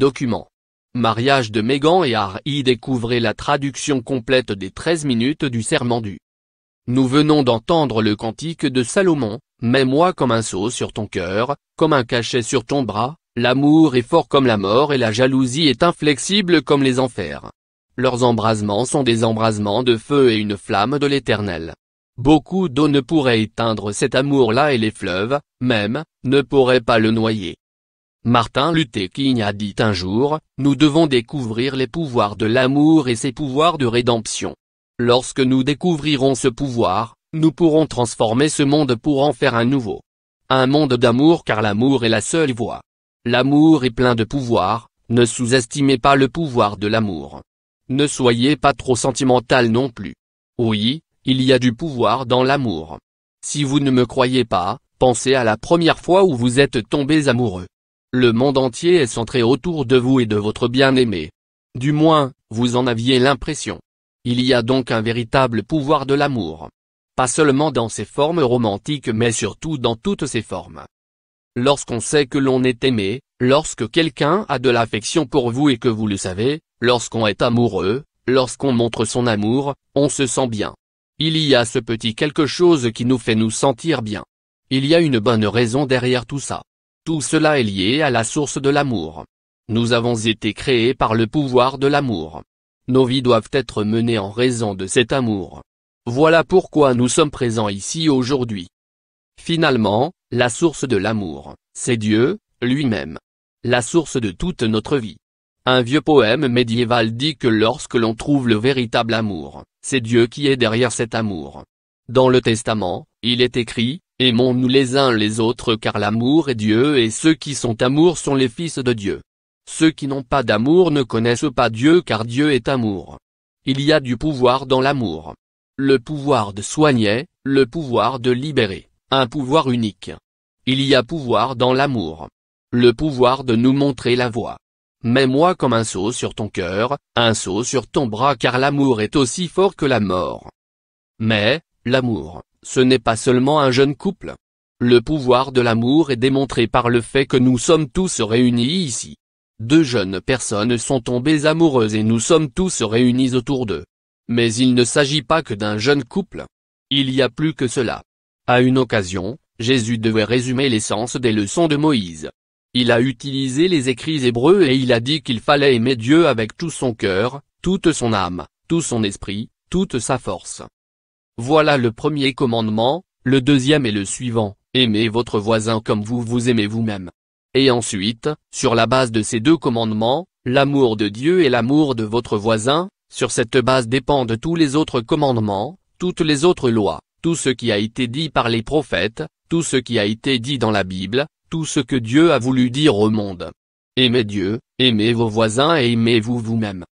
Document. Mariage de Meghan et Harry découvrez la traduction complète des 13 minutes du serment du. Nous venons d'entendre le cantique de Salomon, Mets-moi comme un sceau sur ton cœur, comme un cachet sur ton bras, l'amour est fort comme la mort et la jalousie est inflexible comme les enfers. Leurs embrasements sont des embrasements de feu et une flamme de l'éternel. Beaucoup d'eau ne pourrait éteindre cet amour-là et les fleuves, même, ne pourraient pas le noyer. Martin Luther King a dit un jour, nous devons découvrir les pouvoirs de l'amour et ses pouvoirs de rédemption. Lorsque nous découvrirons ce pouvoir, nous pourrons transformer ce monde pour en faire un nouveau. Un monde d'amour car l'amour est la seule voie. L'amour est plein de pouvoir, ne sous-estimez pas le pouvoir de l'amour. Ne soyez pas trop sentimental non plus. Oui, il y a du pouvoir dans l'amour. Si vous ne me croyez pas, pensez à la première fois où vous êtes tombés amoureux. Le monde entier est centré autour de vous et de votre bien-aimé. Du moins, vous en aviez l'impression. Il y a donc un véritable pouvoir de l'amour. Pas seulement dans ses formes romantiques mais surtout dans toutes ses formes. Lorsqu'on sait que l'on est aimé, lorsque quelqu'un a de l'affection pour vous et que vous le savez, lorsqu'on est amoureux, lorsqu'on montre son amour, on se sent bien. Il y a ce petit quelque chose qui nous fait nous sentir bien. Il y a une bonne raison derrière tout ça. Tout cela est lié à la source de l'amour. Nous avons été créés par le pouvoir de l'amour. Nos vies doivent être menées en raison de cet amour. Voilà pourquoi nous sommes présents ici aujourd'hui. Finalement, la source de l'amour, c'est Dieu, lui-même. La source de toute notre vie. Un vieux poème médiéval dit que lorsque l'on trouve le véritable amour, c'est Dieu qui est derrière cet amour. Dans le Testament, il est écrit, Aimons-nous les uns les autres car l'amour est Dieu et ceux qui sont amour sont les fils de Dieu. Ceux qui n'ont pas d'amour ne connaissent pas Dieu car Dieu est amour. Il y a du pouvoir dans l'amour. Le pouvoir de soigner, le pouvoir de libérer, un pouvoir unique. Il y a pouvoir dans l'amour. Le pouvoir de nous montrer la voie. Mets-moi comme un seau sur ton cœur, un seau sur ton bras car l'amour est aussi fort que la mort. Mais, l'amour, ce n'est pas seulement un jeune couple. Le pouvoir de l'amour est démontré par le fait que nous sommes tous réunis ici. Deux jeunes personnes sont tombées amoureuses et nous sommes tous réunis autour d'eux. Mais il ne s'agit pas que d'un jeune couple. Il y a plus que cela. À une occasion, Jésus devait résumer l'essence des leçons de Moïse. Il a utilisé les écrits hébreux et il a dit qu'il fallait aimer Dieu avec tout son cœur, toute son âme, tout son esprit, toute sa force. Voilà le premier commandement, le deuxième est le suivant, aimez votre voisin comme vous vous aimez vous-même. Et ensuite, sur la base de ces deux commandements, l'amour de Dieu et l'amour de votre voisin, sur cette base dépendent tous les autres commandements, toutes les autres lois, tout ce qui a été dit par les prophètes, tout ce qui a été dit dans la Bible, tout ce que Dieu a voulu dire au monde. Aimez Dieu, aimez vos voisins et aimez-vous vous-même.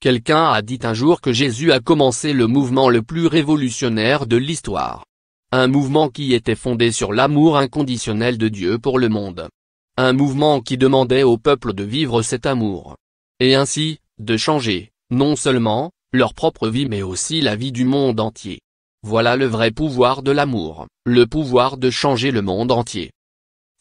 Quelqu'un a dit un jour que Jésus a commencé le mouvement le plus révolutionnaire de l'histoire. Un mouvement qui était fondé sur l'amour inconditionnel de Dieu pour le monde. Un mouvement qui demandait au peuple de vivre cet amour. Et ainsi, de changer, non seulement, leur propre vie mais aussi la vie du monde entier. Voilà le vrai pouvoir de l'amour, le pouvoir de changer le monde entier.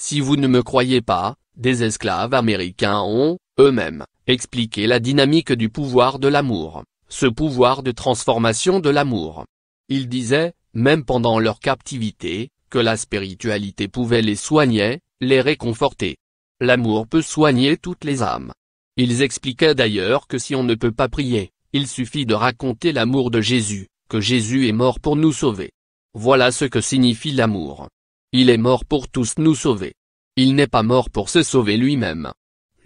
Si vous ne me croyez pas, des esclaves américains ont, eux-mêmes, expliquer la dynamique du pouvoir de l'amour, ce pouvoir de transformation de l'amour. Ils disaient, même pendant leur captivité, que la spiritualité pouvait les soigner, les réconforter. L'amour peut soigner toutes les âmes. Ils expliquaient d'ailleurs que si on ne peut pas prier, il suffit de raconter l'amour de Jésus, que Jésus est mort pour nous sauver. Voilà ce que signifie l'amour. Il est mort pour tous nous sauver. Il n'est pas mort pour se sauver lui-même.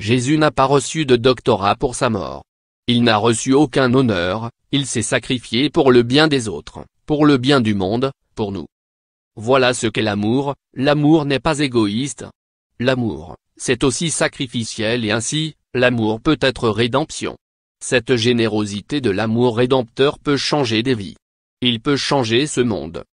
Jésus n'a pas reçu de doctorat pour sa mort. Il n'a reçu aucun honneur, il s'est sacrifié pour le bien des autres, pour le bien du monde, pour nous. Voilà ce qu'est l'amour, l'amour n'est pas égoïste. L'amour, c'est aussi sacrificiel et ainsi, l'amour peut être rédemption. Cette générosité de l'amour rédempteur peut changer des vies. Il peut changer ce monde.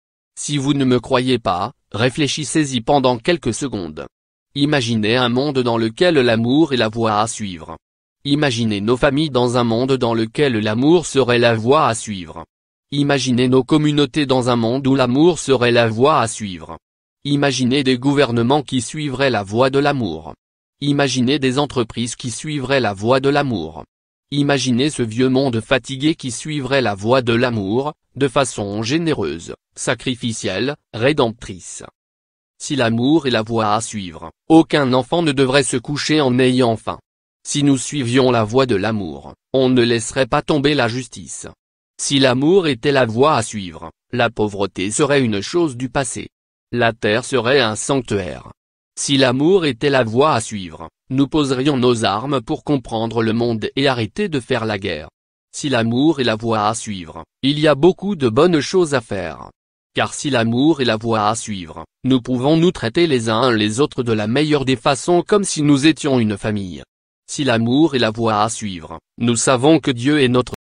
Si vous ne me croyez pas, réfléchissez-y pendant quelques secondes. Imaginez un monde dans lequel l'amour est la voie à suivre. Imaginez nos familles dans un monde dans lequel l'amour serait la voie à suivre. Imaginez nos communautés dans un monde où l'amour serait la voie à suivre. Imaginez des gouvernements qui suivraient la voie de l'amour. Imaginez des entreprises qui suivraient la voie de l'amour. Imaginez ce vieux monde fatigué qui suivrait la voie de l'amour, de façon généreuse, sacrificielle, rédemptrice. Si l'amour est la voie à suivre, aucun enfant ne devrait se coucher en ayant faim. Si nous suivions la voie de l'amour, on ne laisserait pas tomber la justice. Si l'amour était la voie à suivre, la pauvreté serait une chose du passé. La terre serait un sanctuaire. Si l'amour était la voie à suivre, nous poserions nos armes pour comprendre le monde et arrêter de faire la guerre. Si l'amour est la voie à suivre, il y a beaucoup de bonnes choses à faire. Car si l'amour est la voie à suivre, nous pouvons nous traiter les uns les autres de la meilleure des façons comme si nous étions une famille. Si l'amour est la voie à suivre, nous savons que Dieu est notre